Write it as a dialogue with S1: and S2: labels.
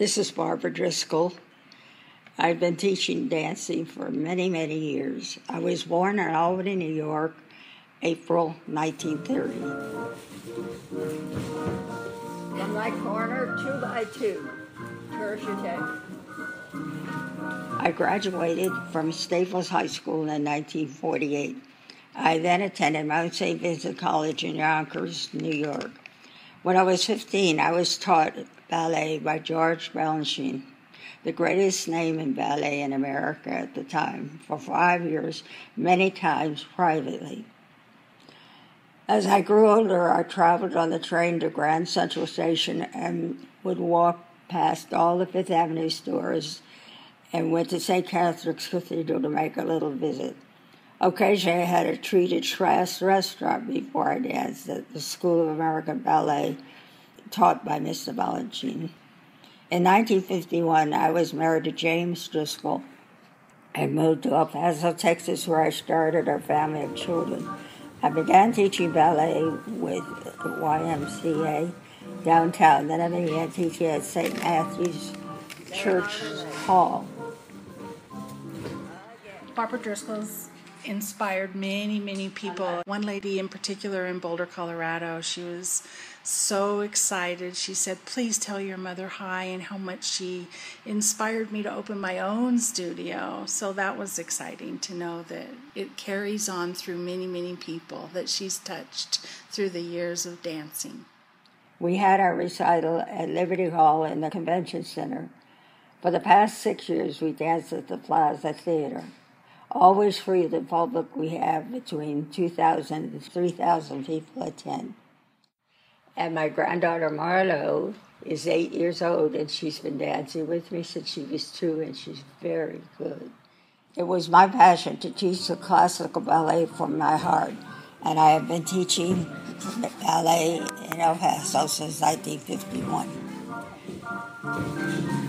S1: This is Barbara Driscoll. I've been teaching dancing for many, many years. I was born in Albany, New York, April 1930. From my corner, two by two, I graduated from Staples High School in 1948. I then attended Mount St. Vincent College in Yonkers, New York. When I was 15, I was taught ballet by George Balanchine, the greatest name in ballet in America at the time, for five years, many times privately. As I grew older, I traveled on the train to Grand Central Station and would walk past all the Fifth Avenue stores and went to St. Catherine's Cathedral to make a little visit. Occasionally, I had a treated Trask restaurant before I danced at the School of American Ballet taught by Mr. Balanchine. In 1951, I was married to James Driscoll and moved to El Paso, Texas, where I started our family of children. I began teaching ballet with YMCA downtown. Then I began teaching at St. Matthew's Church Hall.
S2: Barbara Driscoll's inspired many, many people. One lady in particular in Boulder, Colorado, she was so excited. She said, Please tell your mother hi, and how much she inspired me to open my own studio. So that was exciting to know that it carries on through many, many people that she's touched through the years of dancing.
S1: We had our recital at Liberty Hall in the Convention Center. For the past six years, we danced at the Plaza Theater. Always free the public, we have between 2,000 and 3,000 people attend. And my granddaughter Marlo is eight years old, and she's been dancing with me since she was two, and she's very good. It was my passion to teach the classical ballet from my heart, and I have been teaching ballet in El Paso since 1951.